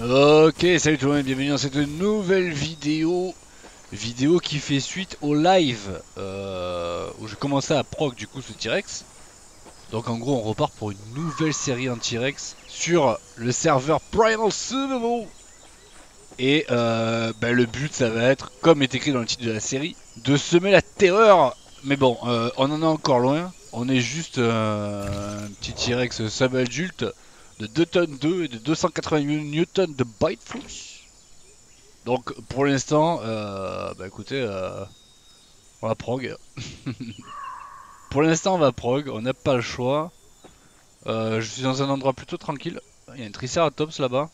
Ok, salut tout le monde, bienvenue dans cette nouvelle vidéo. Vidéo qui fait suite au live euh, Où j'ai commencé à proc du coup ce T-Rex. Donc en gros on repart pour une nouvelle série en T-Rex Sur le serveur Primal Survival Et euh, bah, le but ça va être, comme est écrit dans le titre de la série De semer la terreur. Mais bon, euh, on en est encore loin. On est juste un petit T-Rex subadulte de 2 tonnes 2 et de 288 newtons de bite force. Donc pour l'instant, euh, bah écoutez, euh, on va prog. pour l'instant on va prog, on n'a pas le choix. Euh, je suis dans un endroit plutôt tranquille. Il y a un triceratops là-bas.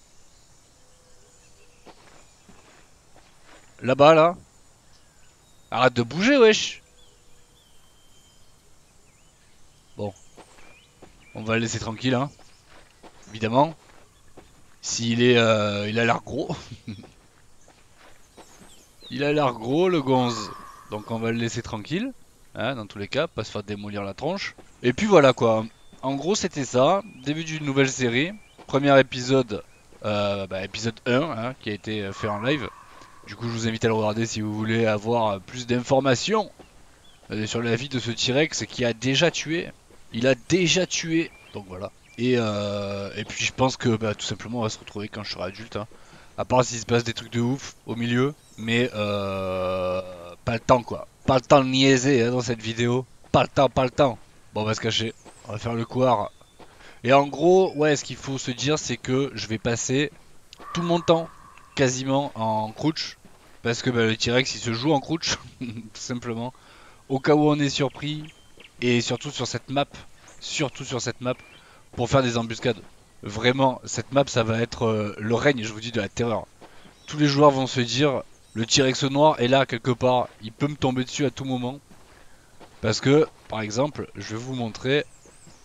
Là-bas là. Arrête de bouger wesh Bon. On va laisser tranquille hein évidemment. S'il est, euh, il a l'air gros. il a l'air gros le gonze. Donc on va le laisser tranquille. Hein, dans tous les cas, pas se faire démolir la tronche. Et puis voilà quoi. En gros c'était ça. Début d'une nouvelle série. Premier épisode, euh, bah, épisode 1, hein, qui a été fait en live. Du coup je vous invite à le regarder si vous voulez avoir plus d'informations euh, sur la vie de ce T-Rex qui a déjà tué. Il a déjà tué. Donc voilà. Et, euh, et puis je pense que bah, tout simplement on va se retrouver quand je serai adulte. Hein. À part s'il se passe des trucs de ouf au milieu. Mais euh, pas le temps quoi. Pas le temps de niaiser hein, dans cette vidéo. Pas le temps, pas le temps. Bon on va se cacher. On va faire le couard. Et en gros, ouais, ce qu'il faut se dire c'est que je vais passer tout mon temps quasiment en crouch. Parce que bah, le T-Rex il se joue en crouch. tout simplement. Au cas où on est surpris. Et surtout sur cette map. Surtout sur cette map pour faire des embuscades. Vraiment, cette map, ça va être euh, le règne, je vous dis, de la terreur. Tous les joueurs vont se dire, le T-Rex noir est là quelque part, il peut me tomber dessus à tout moment. Parce que, par exemple, je vais vous montrer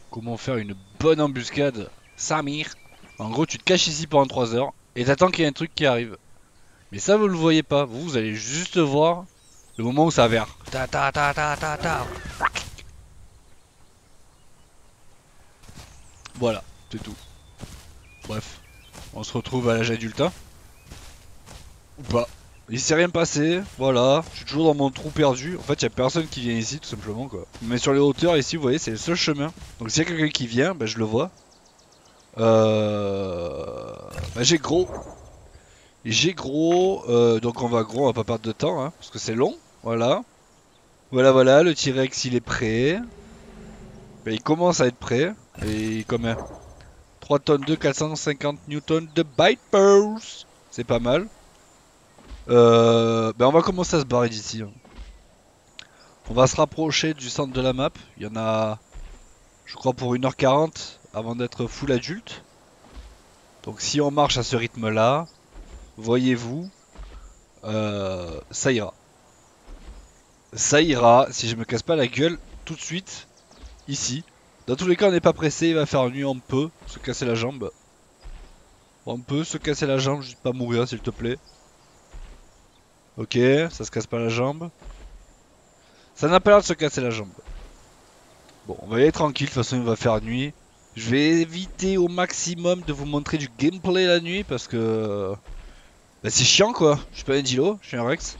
comment faire une bonne embuscade. Samir. En gros, tu te caches ici pendant 3 heures et t'attends qu'il y ait un truc qui arrive. Mais ça, vous le voyez pas. Vous, vous allez juste voir le moment où ça ta. Voilà, c'est tout. Bref, on se retrouve à l'âge adulte. Hein. Ou pas. Il s'est rien passé, voilà, je suis toujours dans mon trou perdu. En fait, il y a personne qui vient ici, tout simplement, quoi. Mais sur les hauteurs, ici, vous voyez, c'est le seul chemin. Donc s'il y a quelqu'un qui vient, bah, je le vois. Euh... Bah, j'ai gros. J'ai gros, euh, donc on va gros, on va pas perdre de temps, hein, parce que c'est long, voilà. Voilà, voilà, le T-Rex, il est prêt. Bah, il commence à être prêt. Et combien 3 tonnes de 450 newtons de bite. C'est pas mal. Euh, ben on va commencer à se barrer d'ici. Hein. On va se rapprocher du centre de la map. Il y en a, je crois, pour 1h40 avant d'être full adulte. Donc si on marche à ce rythme-là, voyez-vous, euh, ça ira. Ça ira si je me casse pas la gueule tout de suite, ici. Dans tous les cas, on n'est pas pressé, il va faire nuit, on peut se casser la jambe. On peut se casser la jambe, juste pas mourir s'il te plaît. Ok, ça se casse pas la jambe. Ça n'a pas l'air de se casser la jambe. Bon, on va y aller tranquille, de toute façon il va faire nuit. Je vais éviter au maximum de vous montrer du gameplay la nuit parce que... Bah, c'est chiant quoi, je suis pas un Dilo, je suis un Rex.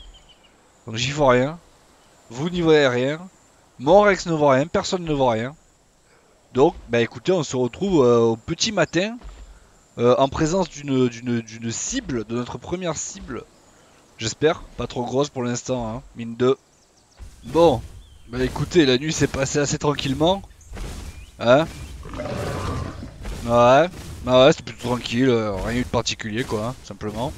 Donc j'y vois rien. Vous n'y voyez rien. Mon Rex ne voit rien, personne ne voit rien. Donc, bah écoutez, on se retrouve euh, au petit matin euh, en présence d'une cible, de notre première cible. J'espère, pas trop grosse pour l'instant, hein, mine 2. Bon, bah écoutez, la nuit s'est passée assez tranquillement. Hein? Ouais, bah ouais, c'était plutôt tranquille, euh, rien de particulier quoi, hein, simplement.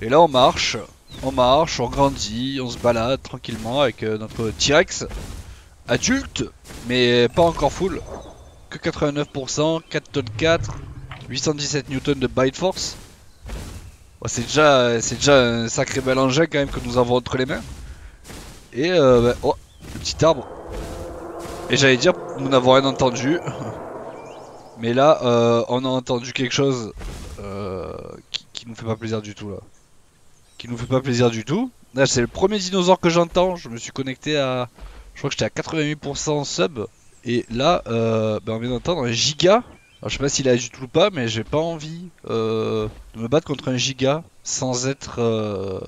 Et là on marche, on marche, on grandit, on se balade tranquillement avec notre T-Rex adulte, mais pas encore full. Que 89%, 4 tonnes 4, 817 newtons de bite force. c'est déjà, c'est déjà un sacré bel engin quand même que nous avons entre les mains. Et euh, bah, oh, petit arbre. Et j'allais dire, nous n'avons rien entendu. Mais là, euh, on a entendu quelque chose euh, qui, qui nous fait pas plaisir du tout là. Qui nous fait pas plaisir du tout. Là, c'est le premier dinosaure que j'entends. Je me suis connecté à, je crois que j'étais à 88% sub. Et là, euh, ben on vient d'entendre un giga. Je sais pas s'il est adulte ou pas, mais j'ai pas envie euh, de me battre contre un giga sans être euh,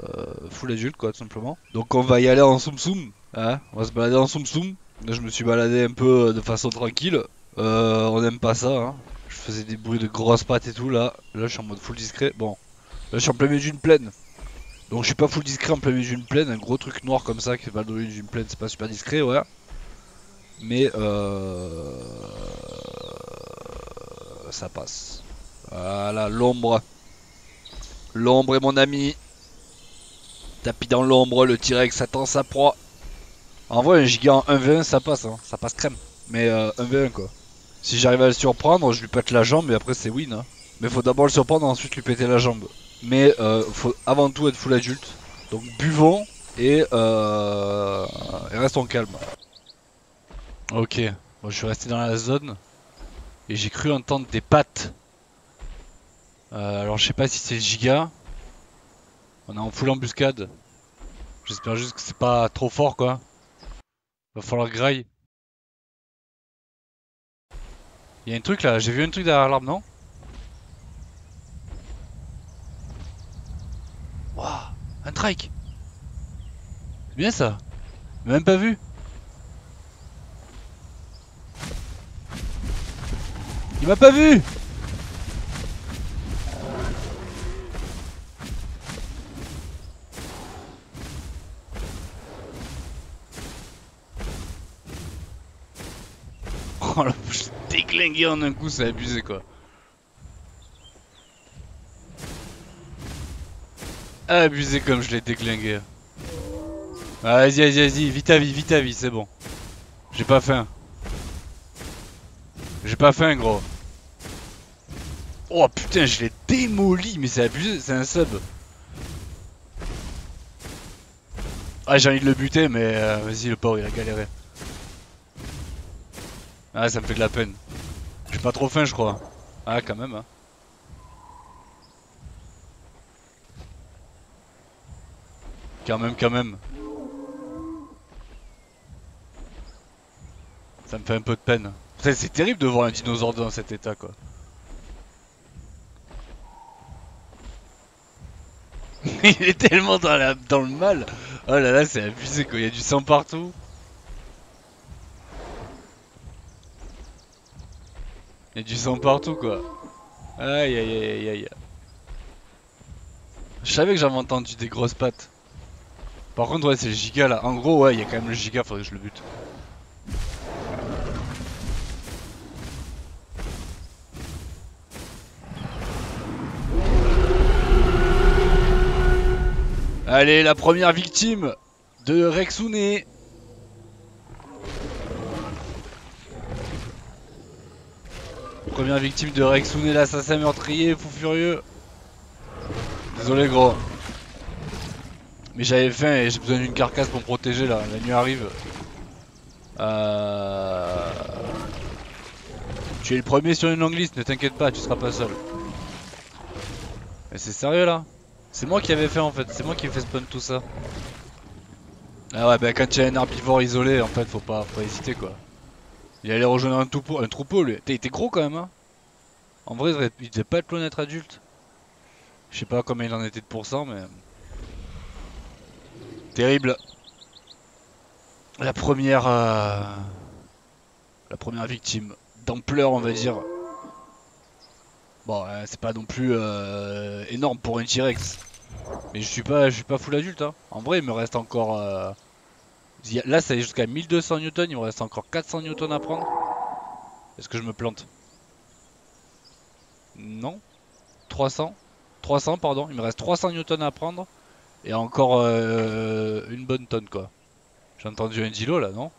full adulte, quoi, tout simplement. Donc on va y aller en soum soum. Hein on va se balader en soum soum. Là, je me suis baladé un peu de façon tranquille. Euh, on aime pas ça. Hein. Je faisais des bruits de grosses pattes et tout. Là, là, je suis en mode full discret. Bon, là, je suis en plein milieu d'une plaine. Donc, je suis pas full discret en plein milieu d'une plaine. Un gros truc noir comme ça qui fait dans le milieu d'une plaine, c'est pas super discret, ouais. Mais euh... ça passe. Voilà, l'ombre. L'ombre est mon ami. Tapis dans l'ombre, le T-Rex attend sa proie. En vrai, un giga en 1v1, ça passe, hein. ça passe crème. Mais euh, 1v1 quoi. Si j'arrive à le surprendre, je lui pète la jambe et après c'est win. Hein. Mais faut d'abord le surprendre, ensuite lui péter la jambe. Mais euh, faut avant tout être full adulte. Donc buvons et, euh, et restons calmes. Ok, bon, je suis resté dans la zone et j'ai cru entendre des pattes. Euh, alors je sais pas si c'est giga. On est en full embuscade. J'espère juste que c'est pas trop fort quoi. Va falloir graille. Il y a un truc là, j'ai vu un truc derrière l'arbre, non? Waouh, un trike. C'est bien ça. Même pas vu. Il m'a pas vu. Oh la bouche déglingué en un coup, c'est abusé quoi. Abusé comme je l'ai déglingué. Vas-y, vas-y, vas-y, vite à vie, vite à vie, c'est bon. J'ai pas faim. J'ai pas faim, gros. Oh putain, je l'ai démoli, mais c'est abusé, c'est un sub. Ah, j'ai envie de le buter, mais euh, vas-y, le pauvre, il a galéré. Ah, ça me fait de la peine. J'ai pas trop faim, je crois. Ah, quand même. Hein. Quand même, quand même. Ça me fait un peu de peine. C'est terrible de voir un dinosaure dans cet état, quoi. Il est tellement dans, la, dans le mal. Oh là là, c'est abusé, quoi. Il y a du sang partout. Il y a du sang partout quoi. Aïe aïe aïe aïe Je savais que j'avais entendu des grosses pattes. Par contre ouais c'est le giga là. En gros ouais il y a quand même le giga, faudrait que je le bute. Allez la première victime de Rexune Première victime de Rexune, l'assassin meurtrier, fou furieux. Désolé gros. Mais j'avais faim et j'ai besoin d'une carcasse pour me protéger là, la nuit arrive. Euh... Tu es le premier sur une longue liste, ne t'inquiète pas, tu seras pas seul. Mais c'est sérieux là? C'est moi qui avais fait en fait, c'est moi qui ai fait spawn tout ça. Ah ouais bah quand tu as un herbivore isolé en fait faut pas, faut pas hésiter quoi. Il allait rejoindre un troupeau, un troupeau lui. Il était gros quand même hein. En vrai il devait pas être loin d'être adulte. Je sais pas combien il en était de pourcent mais... Terrible. La première... Euh... La première victime. D'ampleur on va dire. Bon euh, c'est pas non plus euh, énorme pour un T-Rex. Mais je suis pas je suis pas full adulte hein. En vrai il me reste encore... Là, ça est jusqu'à 1200 newtons. Il me reste encore 400 newtons à prendre. Est-ce que je me plante? Non. 300 300, pardon. Il me reste 300 newtons à prendre. Et encore euh, une bonne tonne, quoi. J'ai entendu un dilo là, non?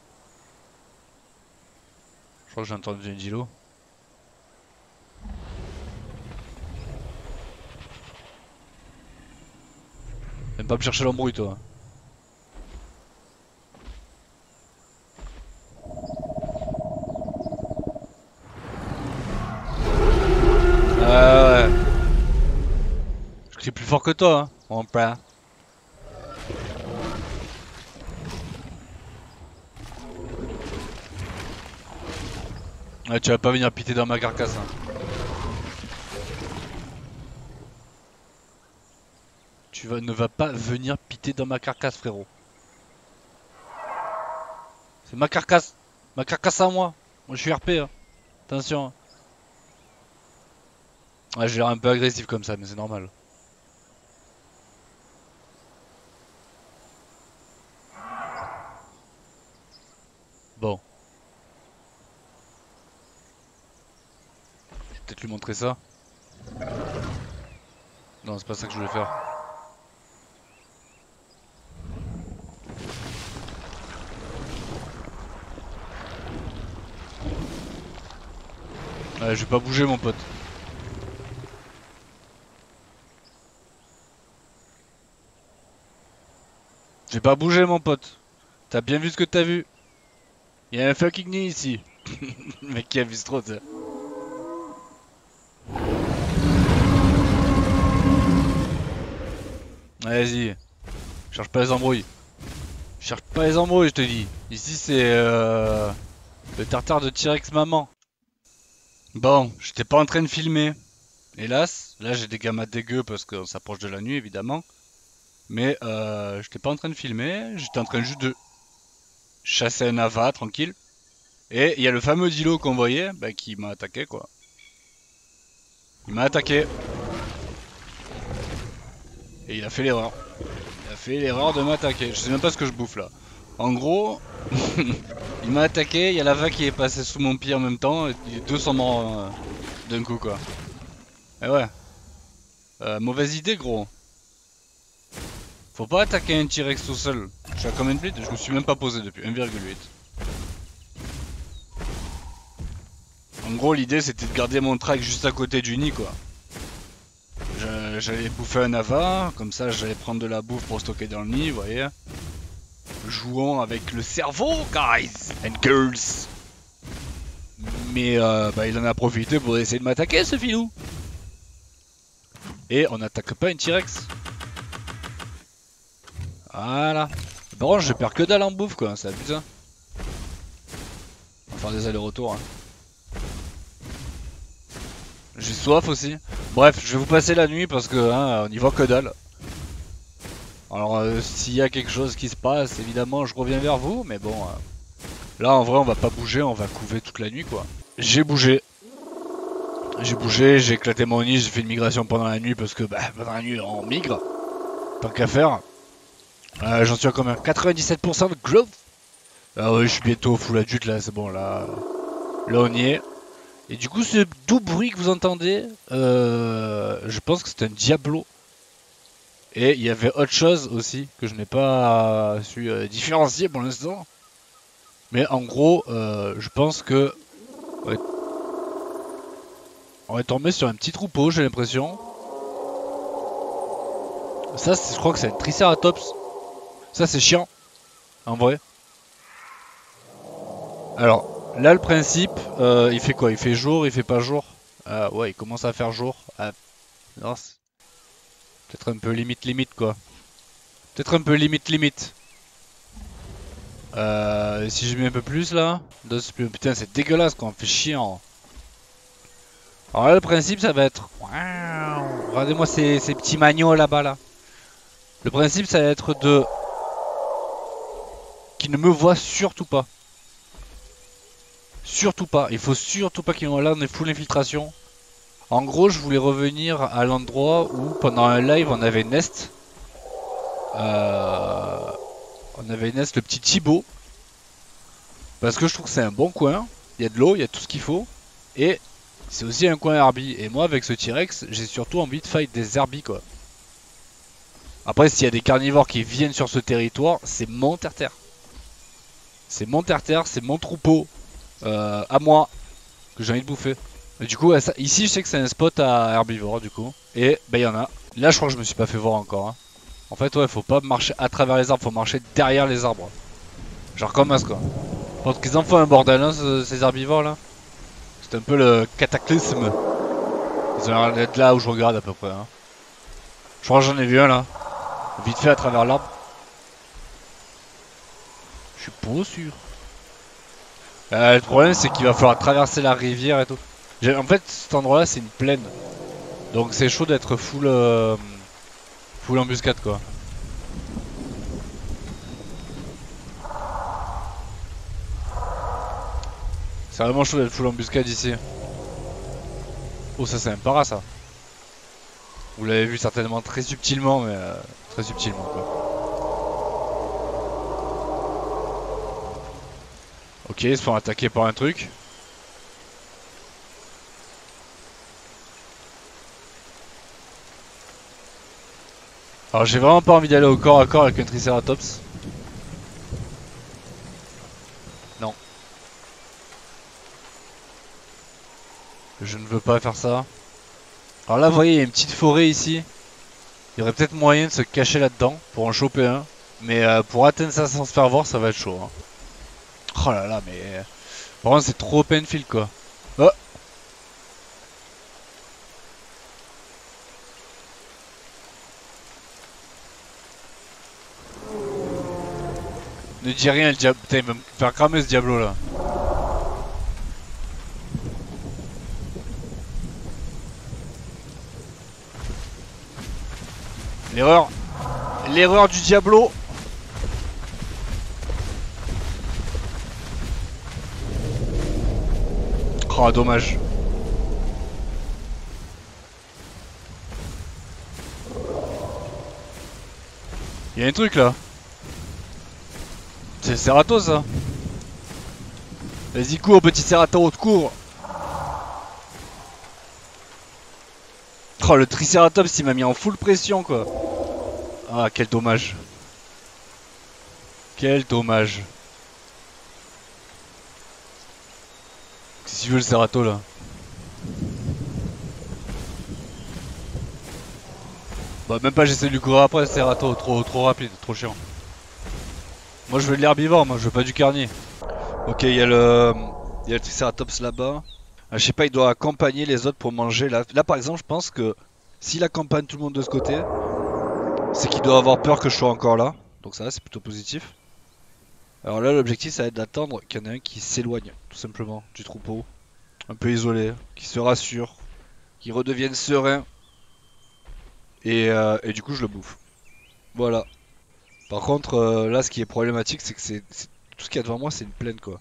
Je crois que j'ai entendu un dilo. T'aimes pas me chercher l'embrouille, toi. C'est plus fort que toi, hein, mon père. Tu vas pas venir piter dans ma carcasse. Hein. Tu vas, ne vas pas venir piter dans ma carcasse, frérot. C'est ma carcasse. Ma carcasse à moi. Moi, je suis RP. Hein. Attention. Ah, j'ai l'air un peu agressif comme ça, mais c'est normal. Bon. Peut-être lui montrer ça. Non, c'est pas ça que je voulais faire. Ouais, je vais pas bouger mon pote. J'ai pas bougé mon pote. T'as bien vu ce que t'as vu? Il y a un fucking nid ici. Le mec qui a vu trop ça. Vas-y. Cherche pas les embrouilles. Cherche pas les embrouilles, je te dis. Ici, c'est euh, le tartare de T-Rex maman. Bon, j'étais pas en train de filmer. Hélas, là j'ai des gammas dégueux parce qu'on s'approche de la nuit évidemment. Mais euh, j'étais pas en train de filmer, j'étais en train juste de chasser un ava tranquille. Et il y a le fameux Dilo qu'on voyait bah, qui m'a attaqué quoi. Il m'a attaqué. Et il a fait l'erreur. Il a fait l'erreur de m'attaquer. Je sais même pas ce que je bouffe là. En gros, il m'a attaqué, il y a la vague qui est passée sous mon pied en même temps, et les deux sont morts euh, d'un coup quoi. Et eh ouais. Euh, mauvaise idée gros. Faut pas attaquer un T-Rex tout seul. Je suis à combien de bits Je me suis même pas posé depuis 1,8. En gros l'idée c'était de garder mon track juste à côté du nid quoi. J'allais bouffer un ava, comme ça j'allais prendre de la bouffe pour stocker dans le nid, vous voyez. Jouons avec le cerveau, guys and girls. Mais euh, bah, il en a profité pour essayer de m'attaquer, ce filou. Et on n'attaque pas une T-Rex. Voilà. Par contre, je perds que dalle en bouffe, quoi. C'est abusé. On va faire des allers-retours. Hein. J'ai soif aussi. Bref, je vais vous passer la nuit parce que hein, on y voit que dalle. Alors euh, s'il y a quelque chose qui se passe, évidemment je reviens vers vous, mais bon... Euh, là en vrai on va pas bouger, on va couver toute la nuit quoi. J'ai bougé. J'ai bougé, j'ai éclaté mon nid, j'ai fait une migration pendant la nuit parce que bah, pendant la nuit on migre. Tant qu'à faire. Euh, J'en suis à combien? 97% de growth? Ah ouais je suis bientôt full adulte là, c'est bon là. Là on y est. Et du coup ce doux bruit que vous entendez, euh, je pense que c'est un Diablo. Et il y avait autre chose aussi que je n'ai pas su euh, différencier pour l'instant. Mais en gros, euh, je pense que on est tombé sur un petit troupeau, j'ai l'impression. Ça, je crois que c'est un Triceratops. Ça, c'est chiant, en vrai. Alors, là, le principe, euh, il fait quoi? Il fait jour, il fait pas jour? Ah ouais, il commence à faire jour. Ah, Peut-être un peu limite limite quoi. Peut-être un peu limite limite. Euh, si je mets un peu plus là. Putain c'est dégueulasse quoi, on fait chiant. Alors là le principe ça va être... Regardez-moi ces, ces petits magnots là-bas là. Le principe ça va être de... Qu'ils ne me voient surtout pas. Surtout pas. Il faut surtout pas là, on est full infiltration. En gros, je voulais revenir à l'endroit où, pendant un live, on avait Nest. Euh, on avait Nest, le petit Thibaut. Parce que je trouve que c'est un bon coin. Il y a de l'eau, il y a tout ce qu'il faut. Et c'est aussi un coin herbi. Et moi, avec ce T-Rex, j'ai surtout envie de fight des herbis, quoi. Après, s'il y a des carnivores qui viennent sur ce territoire, c'est mon terre-terre. C'est mon terre-terre, c'est mon troupeau. Euh, à moi, que j'ai envie de bouffer du coup, ici, je sais que c'est un spot à herbivore, du coup. Et bah, il y en a. Là, je crois que je me suis pas fait voir encore. Hein. En fait, ouais, faut pas marcher à travers les arbres, faut marcher derrière les arbres. Genre comme as, quoi. Pense qu'ils en font un bordel, hein, ces herbivores là. C'est un peu le cataclysme. Ils ont l'air d'être là où je regarde à peu près. Hein. Je crois que j'en ai vu un là. Vite fait à travers l'arbre. Je suis pas sûr. Euh, le problème c'est qu'il va falloir traverser la rivière et tout. En fait, cet endroit-là, c'est une plaine. Donc c'est chaud d'être full, euh, Full embuscade quoi. C'est vraiment chaud d'être full embuscade ici. Oh ça c'est un para ça. Vous l'avez vu certainement très subtilement mais euh, très subtilement quoi. Ok ils se font attaquer par un truc. Alors j'ai vraiment pas envie d'aller au corps à corps avec un Triceratops. Non. Je ne veux pas faire ça. Alors là vous voyez il y a une petite forêt ici. Il y aurait peut-être moyen de se cacher là-dedans pour en choper un. Mais euh, pour atteindre ça sans se faire voir ça va être chaud. Hein. Oh là là mais... Par contre c'est trop painful quoi. Oh Ne dis rien, le diable. Putain, il va me faire cramer ce diablo là. L'erreur. L'erreur du diablo. Oh, dommage. Il y a un truc là. C'est Cerato ça. Vas-y cours petit Cerato, cours Oh le Triceratops il m'a mis en full pression quoi. Ah quel dommage. Quel dommage Qu'il veut le Cerato là Bah même pas j'essaie de lui courir après le Cerato, trop, trop rapide, trop chiant moi je veux de l'herbivore, moi je veux pas du carnier. Ok, il y a le, il y a le Triceratops là-bas. Ah, je sais pas, il doit accompagner les autres pour manger. Là, là par exemple, je pense que s'il accompagne tout le monde de ce côté, c'est qu'il doit avoir peur que je sois encore là. Donc ça, c'est plutôt positif. Alors là, l'objectif, ça va être d'attendre qu'il y en ait un qui s'éloigne, tout simplement, du troupeau. Un peu isolé, qui se rassure, qui redevienne serein. Et, euh, et du coup, je le bouffe. Voilà. Par contre, euh, là, ce qui est problématique, c'est que c'est tout ce qu'il y a devant moi, c'est une plaine, quoi.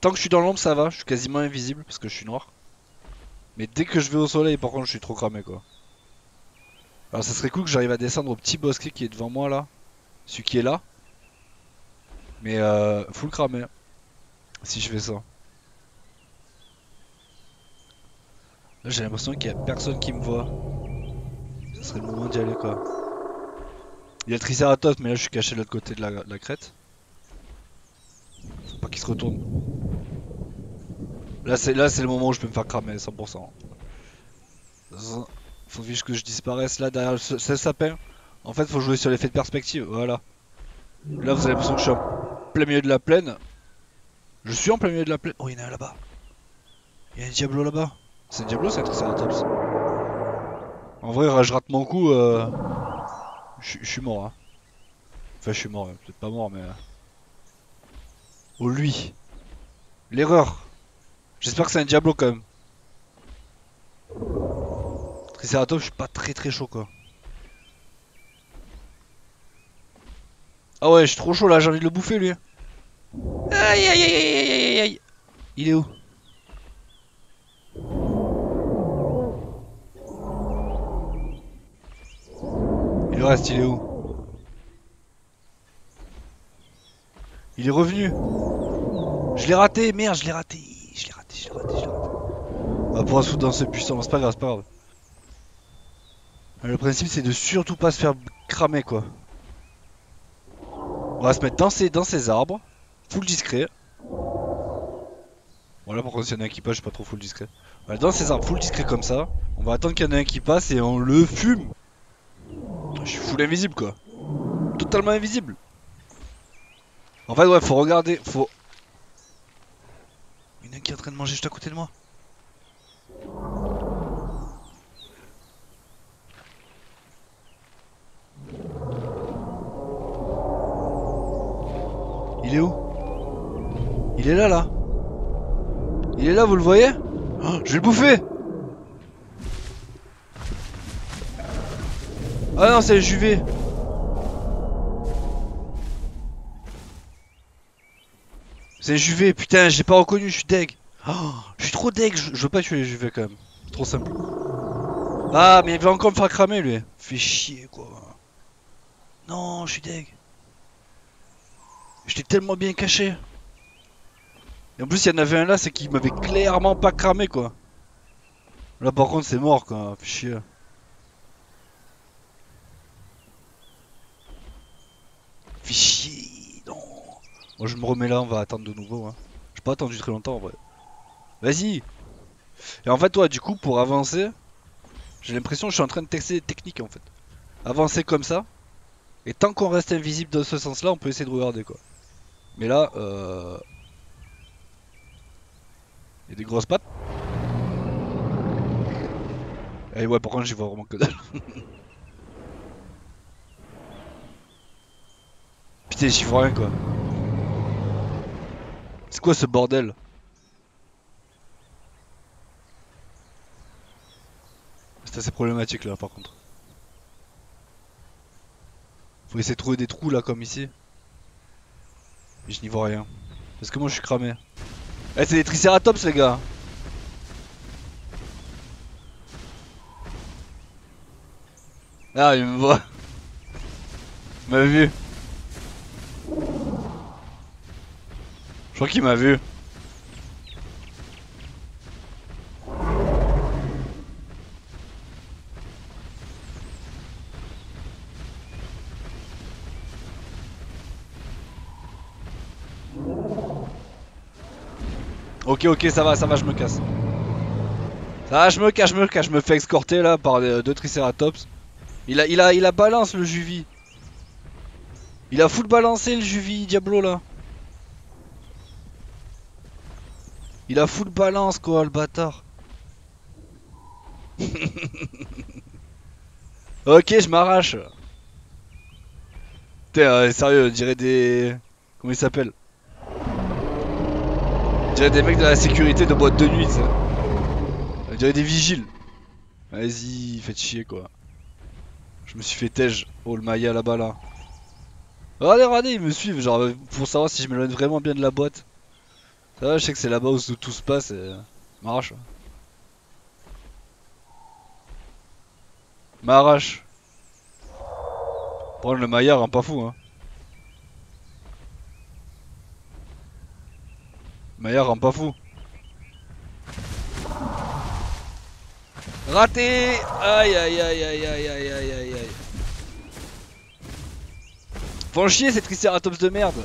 tant que je suis dans l'ombre, ça va. Je suis quasiment invisible parce que je suis noir. Mais dès que je vais au soleil, par contre, je suis trop cramé, quoi. Alors, ça serait cool que j'arrive à descendre au petit bosquet qui est devant moi, là. Celui qui est là. Mais euh, full cramé. Si je fais ça. Là, j'ai l'impression qu'il y a personne qui me voit. Ce serait le moment d'y aller quoi. Il y a le Triceratops, mais là je suis caché de l'autre côté de la, crête. Faut pas qu'il se retourne. Là c'est là c'est le moment où je peux me faire cramer 100%. Faut juste que je disparaisse là derrière ce, sapin. En fait faut jouer sur l'effet de perspective, voilà. Là vous avez l'impression que je suis plein milieu de la plaine. Je suis en plein milieu de la plaine. Oh il y en a un là-bas. Il y a un diablo là-bas. C'est un diablo c'est un Triceratops en vrai, je rate mon coup, euh... je suis mort. Hein. Enfin, je suis mort, peut-être pas mort, mais. Euh. Oh, lui L'erreur J'espère que c'est un Diablo quand même. Triceratops, je suis pas très très chaud quoi. Ah ouais, je suis trop chaud là, j'ai envie de le bouffer lui. Aïe aïe aïe aïe aïe aïe Il est où? Reste, il est où? Il est revenu Je l'ai raté, merde, je l'ai raté Je l'ai raté, je l'ai raté, je l'ai raté. On va pouvoir se foutre dans puissant, c'est pas grave, c'est pas grave. Le principe c'est de surtout pas se faire cramer quoi. On va se mettre dans ces, dans ces arbres, full discret. Voilà pour contre s'il y en a un qui passe, je suis pas trop full discret. Dans ces arbres full discret comme ça, on va attendre qu'il y en ait un qui passe et on le fume. Je suis full invisible quoi. Totalement invisible. En fait ouais faut regarder, faut... Il y en a un qui est en train de manger juste à côté de moi. Il est où? Il est là, là. Il est là, vous le voyez? Hein, je vais le bouffer Ah non, c'est le juvé C'est le juvé, putain, j'ai pas reconnu, je suis deg ah, Je suis trop deg, je veux pas tuer les juvés quand même. Trop simple. Ah, mais il va encore me faire cramer, lui. Fais chier, quoi. Non, je suis deg. J'étais tellement bien caché. Et en plus, il y en avait un là, c'est qu'il m'avait clairement pas cramé quoi. Là par contre, c'est mort quoi. Fait chier. Non. Moi, je me remets là, on va attendre de nouveau. Hein. J'ai pas attendu très longtemps en vrai. Vas-y. Et en fait, toi, du coup, pour avancer, j'ai l'impression que je suis en train de tester des techniques en fait. Avancer comme ça. Et tant qu'on reste invisible dans ce sens-là, on peut essayer de regarder quoi. Mais là, euh... Il y a des grosses pattes. Et ouais, par contre, j'y vois vraiment que dalle. Putain, j'y vois rien quoi. C'est quoi ce bordel C'est assez problématique là par contre. Faut essayer de trouver des trous là comme ici. Mais je n'y vois rien. Parce que moi je suis cramé. Eh c'est des triceratops les gars Ah il me voit Il m'a vu Je crois qu'il m'a vu Ok, ça va, ça va, je me casse. Ça va, je me cache, je me cache, je me fais escorter là par deux triceratops. Il a, il a, il a balance le Juvi. Il a full balancé le Juvi Diablo là. Il a full balance quoi, le bâtard. ok, je m'arrache. Putain, euh, sérieux, on dirait des. Comment il s'appelle? Dirait des mecs de la sécurité de boîte de nuit, ça. On dirait des vigiles. Vas-y, faites chier quoi. Je me suis fait tège. Oh le Maya là-bas là. Regardez, regardez, ils me suivent, genre pour savoir si je m'éloigne vraiment bien de la boîte. Ça va, je sais que c'est là-bas où tout se passe et. M'arrache. M'arrache. Prendre le Maya rend pas fou hein. Maya rend pas fou. Raté. Aïe aïe aïe aïe aïe aïe aïe aïe aïe. En chier ces triceratops de merde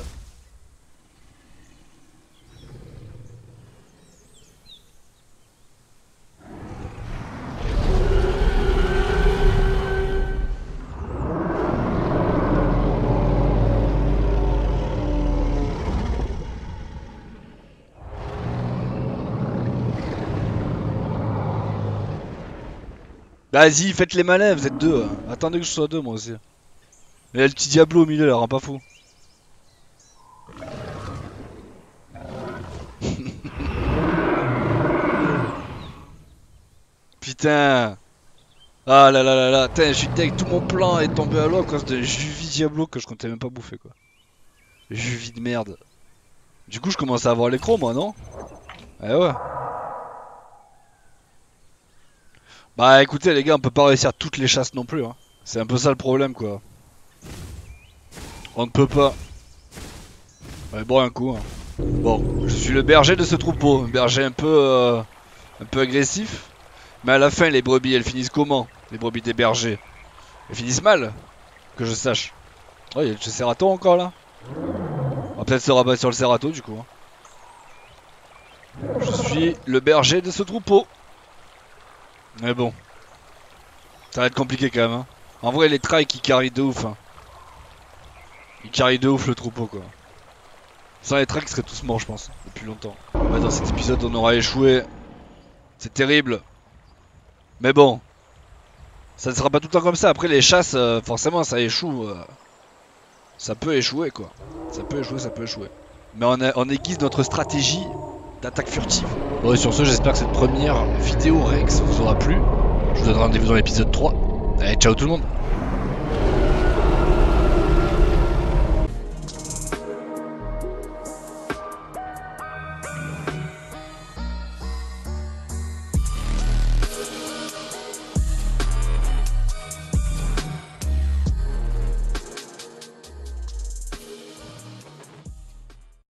Vas-y, faites les malins, vous êtes deux. Hein. Attendez que je sois deux, moi aussi. Mais le petit Diablo au milieu, là, rend pas fou. Putain Ah là là là là Putain, je deck, tout mon plan est tombé à l'eau à cause de Diablo que je comptais même pas bouffer, quoi. Juvie de merde. Du coup, je commence à avoir l'écran, moi, non? Eh ouais. Bah écoutez les gars, on peut pas réussir toutes les chasses non plus. Hein. C'est un peu ça le problème quoi. On ne peut pas. Ouais, bon un coup. Hein. Bon, je suis le berger de ce troupeau. Un berger un peu, euh, un peu agressif. Mais à la fin, les brebis, elles finissent comment? Les brebis des bergers. Elles finissent mal, que je sache. Oh, il y a le Cerato encore là. On va peut-être se rabattre sur le Cerato du coup. Hein. Je suis le berger de ce troupeau. Mais bon. Ça va être compliqué quand même. Hein. En vrai, les trails qui carry de ouf. Hein. Ils carry de ouf le troupeau quoi. Sans les trails, ils seraient tous morts, je pense, depuis longtemps. Dans cet épisode, on aura échoué. C'est terrible. Mais bon. Ça ne sera pas tout le temps comme ça. Après, les chasses, euh, forcément, ça échoue. Euh. Ça peut échouer quoi. Ça peut échouer, ça peut échouer. Mais on aiguise notre stratégie d'attaque furtive. Bon et sur ce j'espère que cette première vidéo Rex vous aura plu. Je vous donne rendez-vous dans l'épisode 3. Allez ciao tout le monde